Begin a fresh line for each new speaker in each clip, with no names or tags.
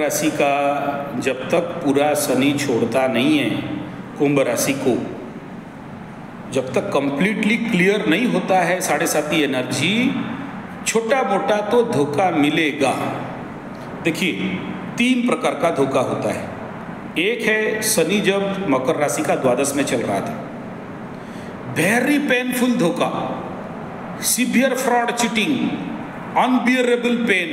राशि का जब तक पूरा शनि छोड़ता नहीं है, कुंभ राशि को, जब तक कंप्लीटली क्लियर नहीं होता है, साढ़े साती एनर्जी छोटा मोटा तो धोखा मिलेगा। देखिए, तीन प्रकार का धोखा होता है। एक है, शनि जब मकर राशि का द्वादश में चल रहा था। वेरी पेनफुल धोखा। Severe fraud cheating unbearable pain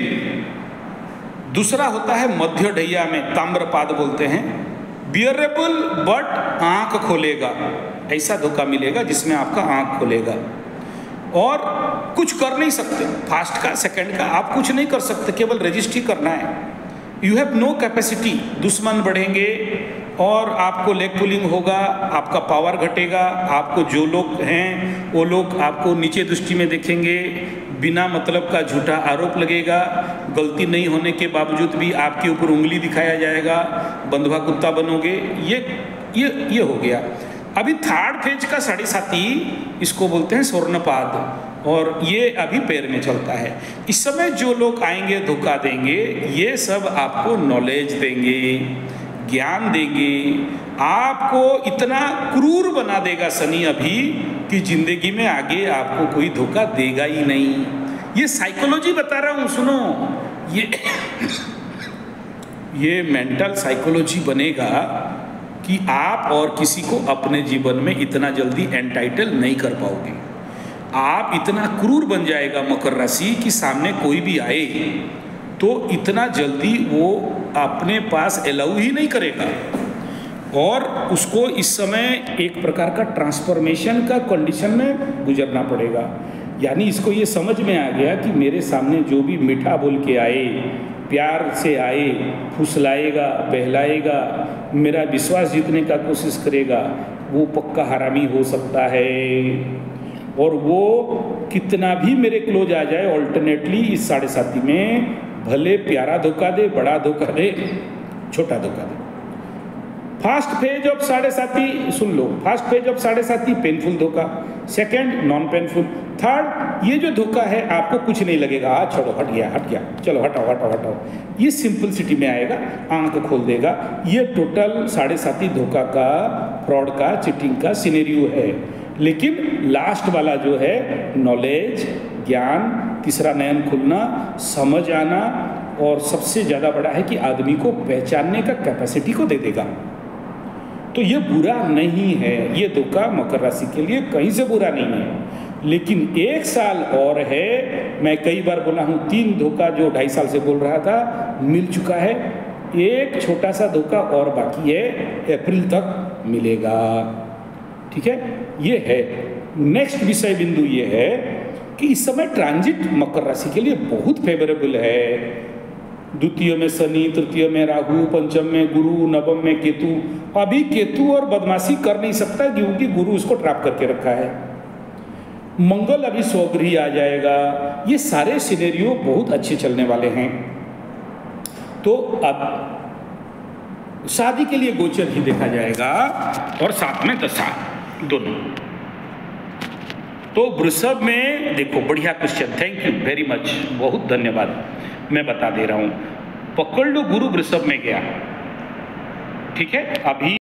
दूसरा होता है मध्य ढैया में, ताम्रपाद बोलते हैं। बियरेबल बट आँख खोलेगा। ऐसा धोखा मिलेगा जिसमें आपका आँख खोलेगा। और कुछ कर नहीं सकते। फास्ट का सेकंड का, आप कुछ नहीं कर सकते, केवल रजिस्ट्री करना है। यू हैव नो कैपेसिटी दुश्मन बढ़ेंगे और आपको लेग पुलिंग होगा, आपका पावर घटेगा, आपको जो लोग हैं, वो लोग आपको नीचे दृष्टि में देखेंगे बिना मतलब का झूठा आरोप लगेगा, गलती नहीं होने के बावजूद भी आपके ऊपर उंगली दिखाया जाएगा, बंधुआ कुत्ता बनोगे, ये ये ये हो गया। अभी थर्ड फ़ेज़ का साढ़े साथी, इसको बोलते हैं स्वर्णपाद, और ये अभी पैर में चलता है। इस समय जो लोग आएँगे, धोखा देंगे, ये सब आपको नॉलेज देंगे। ज्ञान देंगे, आपको इतना क्रूर बना देगा शनि अभी कि ज़िंदगी में आगे आपको कोई धोखा देगा ही नहीं। ये साइकोलॉजी बता रहा हूँ, सुनो। ये ये मेंटल साइकोलॉजी बनेगा कि आप और किसी को अपने जीवन में इतना जल्दी एंटाइटल नहीं कर पाओगे। आप इतना क्रूर बन जाएगा मकर राशि कि सामने कोई भी आए तो इतना जल्दी वो अपने पास अलाउ ही नहीं करेगा। और उसको इस समय एक प्रकार का ट्रांसफॉर्मेशन का कंडीशन में गुजरना पड़ेगा। यानी इसको ये समझ में आ गया कि मेरे सामने जो भी मीठा बोल के आए, प्यार से आए फुसलाएगा बहलाएगा, मेरा विश्वास जीतने का कोशिश करेगा, वो पक्का हरामी हो सकता है। और वो कितना भी मेरे क्लोज आ जाए ऑल्टरनेटली इस साढ़े साथी में भले प्यारा धोखा दे, बड़ा धोखा दे, छोटा धोखा दे। फास्ट फ़ेज़ ऑफ़ साढ़े साथी सुन लो। फास्ट फ़ेज़ ऑफ़ साढ़े साथी पेनफुल धोखा। सेकंड नॉन पेनफुल थर्ड ये जो धोखा है, आपको कुछ नहीं लगेगा। आ छोड़ो, हट गया हट गया। चलो, हटाओ हटाओ हटाओ। ये सिंपल सिटी में आएगा, आँख खोल देगा। ये टोटल साढ़े साथी धोखा का फ्रॉड का चिटिंग का सिनेरियो है। लेकिन लास्ट वाला जो है नॉलेज ज्ञान तीसरा नयन खुलना, समझ आना और सबसे ज़्यादा बड़ा है कि आदमी को पहचानने का कैपेसिटी को दे देगा। तो ये बुरा नहीं है, ये धोखा मकर राशि के लिए कहीं से बुरा नहीं है। लेकिन एक साल और है, मैं कई बार बोला हूँ, तीन धोखा जो ढाई साल से बोल रहा था, मिल चुका है। एक छोटा सा धोखा और बाकी है, अप्रैल तक मिलेगा। ठीक है? ये है। नेक्स्ट विषय बिंदु ये है कि इस समय ट्रांजिट मकर राशि के लिए बहुत फेवरेबल है। द्वितीय में शनि, तृतीय में राहु, पंचम में गुरु, नवम में केतु। अभी केतु और बदमाशी कर नहीं सकता क्योंकि गुरु उसको ट्रैप करके रखा है। मंगल अभी स्वगृह आ जाएगा। ये सारे सिनेरियो बहुत अच्छे चलने वाले हैं। तो अब शादी के लिए गोचर ही देखा जाएगा और साथ में दशा दोनों। तो वृषभ में, देखो, बढ़िया question thank you very much बहुत धन्यवाद, मैं बता दे रहा हूँ, पकड़ लो, गुरु वृषभ में गया, ठीक है, अभी